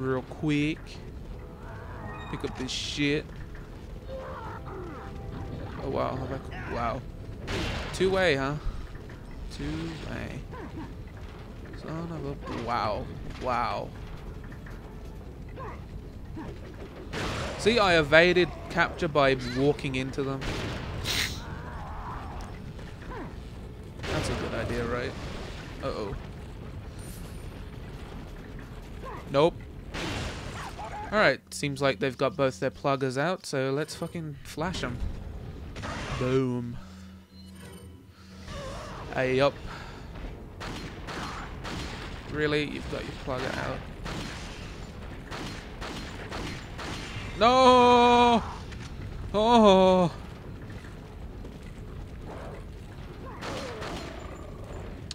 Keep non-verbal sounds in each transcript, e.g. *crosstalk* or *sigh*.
real quick. Pick up this shit. Oh wow, wow. Two way, huh? Two way. Son of a wow, wow. See, I evaded capture by walking into them. That's a good idea, right? Uh-oh. Nope. Alright, seems like they've got both their pluggers out, so let's fucking flash them. Boom. Hey, up. Really? You've got your plugger out. No! Oh!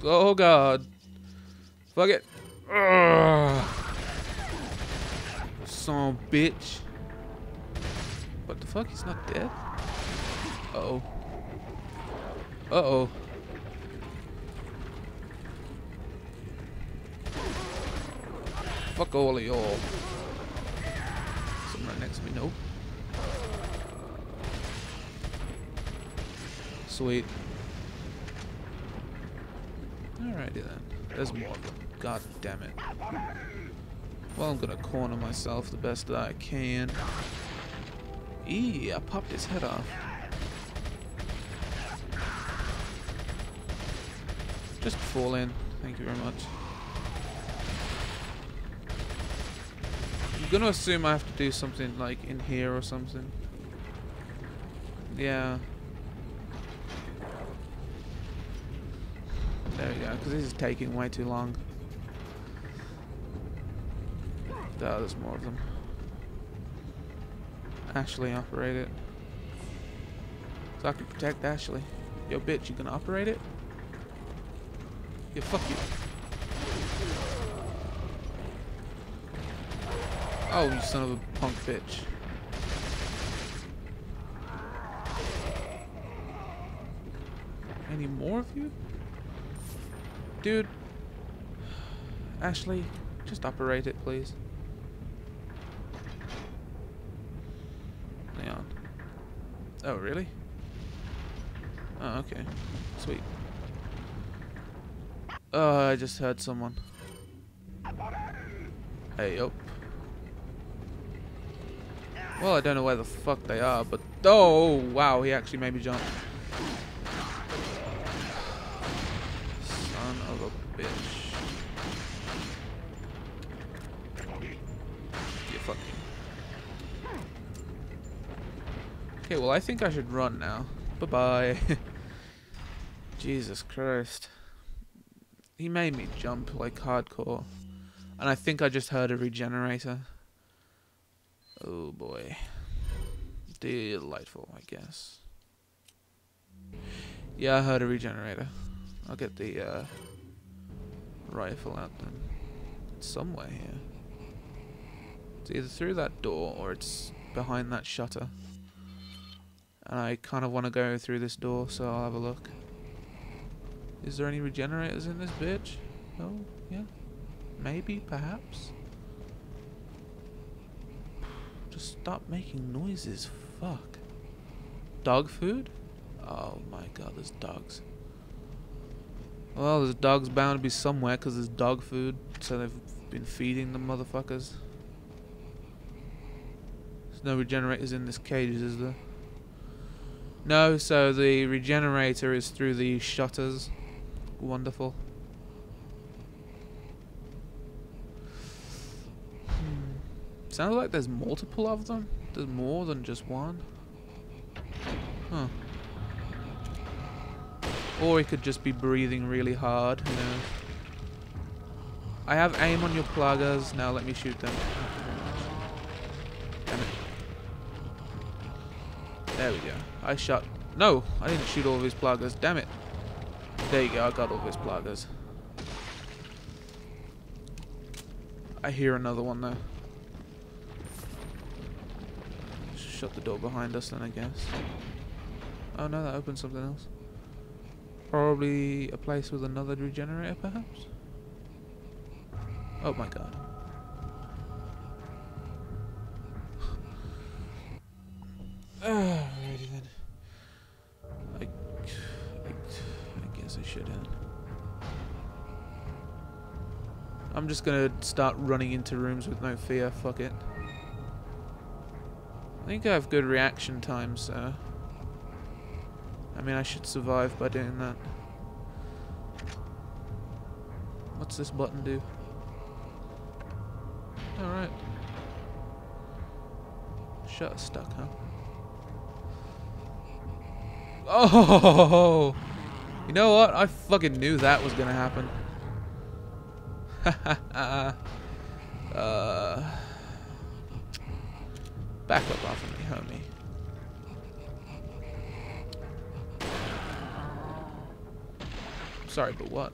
Oh god. Fuck it. Ugh. Son bitch. What the fuck? He's not dead? Uh oh. Uh oh. Fuck all of y'all. Someone right next to me. Nope. Sweet. Alrighty then. There's more of them. God damn it. Well, I'm gonna corner myself the best that I can. Eee, I popped his head off. Just fall in. Thank you very much. I'm gonna assume I have to do something like in here or something. Yeah. There we go, because this is taking way too long. There's more of them. Ashley, operate it. So I can protect Ashley. Yo, bitch, you gonna operate it? Yeah, fuck you. Oh, you son of a punk bitch. Any more of you? Dude. *sighs* Ashley, just operate it, please. Hang on. Oh, really? Oh, okay. Sweet. Oh, I just heard someone. Hey, up. Well, I don't know where the fuck they are, but... Oh, wow, he actually made me jump. Son of a bitch. Okay, well, I think I should run now. Bye-bye. *laughs* Jesus Christ. He made me jump like hardcore. And I think I just heard a regenerator. Oh boy. Delightful, I guess. Yeah, I heard a regenerator. I'll get the uh, rifle out then. It's somewhere here. It's either through that door or it's behind that shutter. And I kind of want to go through this door, so I'll have a look. Is there any regenerators in this bitch? Oh, yeah. Maybe, perhaps. Just stop making noises. Fuck. Dog food? Oh my god, there's dogs. Well, there's dogs bound to be somewhere because there's dog food. So they've been feeding the motherfuckers. There's no regenerators in this cage, is there? No, so the regenerator is through the shutters. Wonderful. Hmm. Sounds like there's multiple of them. There's more than just one. Huh. Or he could just be breathing really hard, you know. I have aim on your pluggers. Now let me shoot them. There we go. I shot... No, I didn't shoot all of his pluggers. Damn it. There you go, I got all of his pluggers. I hear another one though. Shut the door behind us then, I guess. Oh no, that opens something else. Probably a place with another regenerator, perhaps? Oh my god. Ugh. *sighs* *sighs* I'm just gonna start running into rooms with no fear. Fuck it. I think I have good reaction time, so. I mean, I should survive by doing that. What's this button do? Alright. Shut stuck, huh? Oh! *laughs* You know what? I fucking knew that was gonna happen. *laughs* uh, back up off of me, homie. Sorry, but what?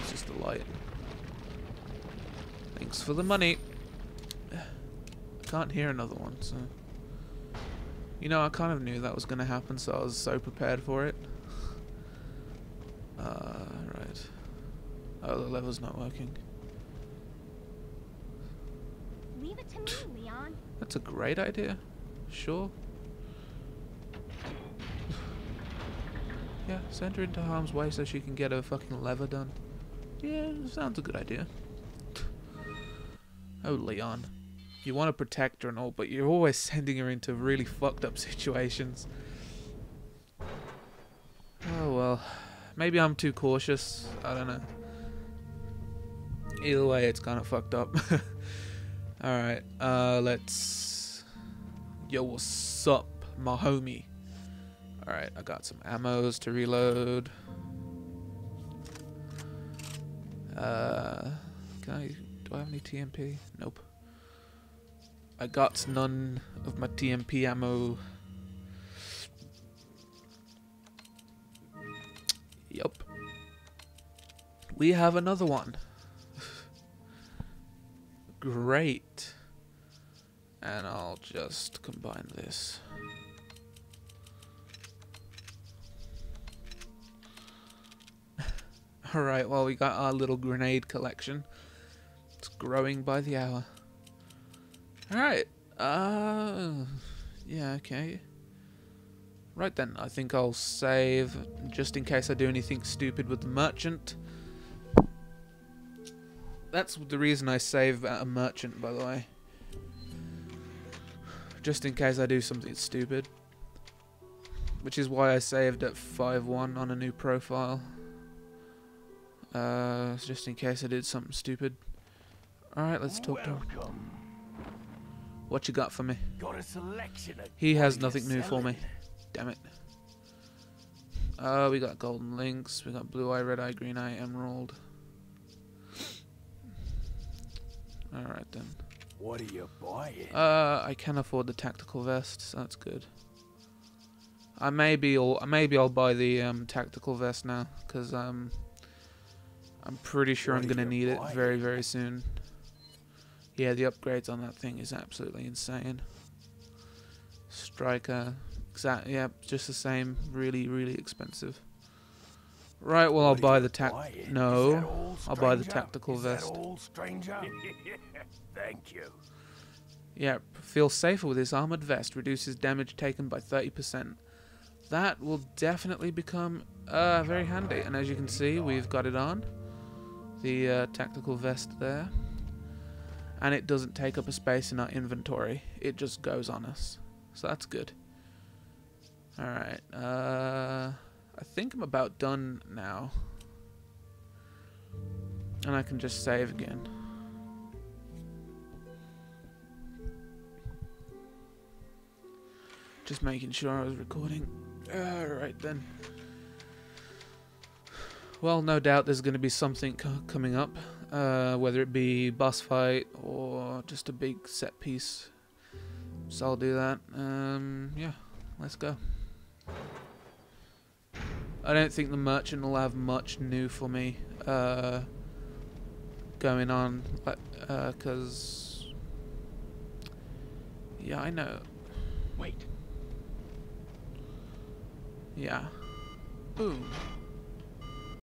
It's just the light. Thanks for the money. Can't hear another one, so... You know, I kind of knew that was going to happen, so I was so prepared for it. Uh, right. Oh, the lever's not working. Leave it to me, Leon. That's a great idea. Sure. yeah, send her into harm's way so she can get her fucking lever done. Yeah, sounds a good idea. Oh, Leon. You want to protect her and all, but you're always sending her into really fucked up *laughs* situations. Oh well. Maybe I'm too cautious. I don't know. Either way, it's kind of fucked up. *laughs* Alright, uh, let's... Yo, what's up, my homie? Alright, I got some ammos to reload. Uh, can I... Do I have any TMP? Nope. I got none of my TMP ammo. Yup. We have another one. Great. And I'll just combine this. *laughs* Alright, well we got our little grenade collection. It's growing by the hour. Alright. Uh, yeah, okay. Right then, I think I'll save, just in case I do anything stupid with the merchant. That's the reason I save at a merchant, by the way. Just in case I do something stupid. Which is why I saved at 5-1 on a new profile. Uh, just in case I did something stupid. Alright, let's talk to him. What you got for me? Got a selection he has nothing new for me. Damn it. Uh, we got golden links, we got blue eye, red eye, green eye, emerald. Alright then. What are you buying? Uh, I can afford the tactical vest, so that's good. I maybe I'll maybe I'll buy the um, tactical vest now, cause um, I'm pretty sure What I'm gonna need it very very soon. Yeah, the upgrades on that thing is absolutely insane. Striker, exact, yeah, just the same. Really, really expensive. Right, well, I'll buy the tac. buying? Is that No, I'll buy the tactical vest. stranger? *laughs* Thank you. Yeah, feel safer with this armored vest. Reduces damage taken by 30%. That will definitely become uh, very handy. And as you can see, we've got it on. The uh, tactical vest there. And it doesn't take up a space in our inventory. It just goes on us. So that's good. Alright. Uh, I think I'm about done now. And I can just save again. Just making sure I was recording. Alright then. Well, no doubt there's going to be something co- coming up, uh, whether it be boss fight or just a big set piece. So I'll do that. Um, yeah, let's go. I don't think the merchant will have much new for me uh, going on, because yeah, I know. Wait. Yeah. Boom.